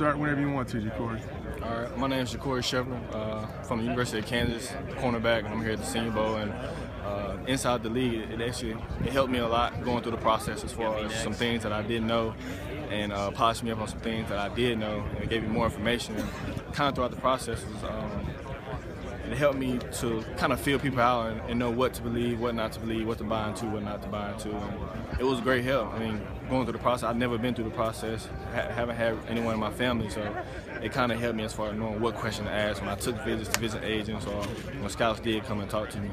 start whenever you want to, Jacorey. All right, my name is Jacorey Shepherd uh, from the University of Kansas, cornerback. I'm here at the Senior Bowl, and uh, inside the league, it actually it helped me a lot going through the process as far as some things that I didn't know, and uh, polished me up on some things that I did know, and it gave me more information. And kind of throughout the process was. Um, it helped me to kind of feel people out and, and, know what to believe, what not to believe, what to buy into, what not to buy into. And it was a great help. I mean, going through the process, I've never been through the process, ha- haven't had anyone in my family, so it kind of helped me as far as knowing what question to ask when I took visits to visit agents or when scouts did come and talk to me.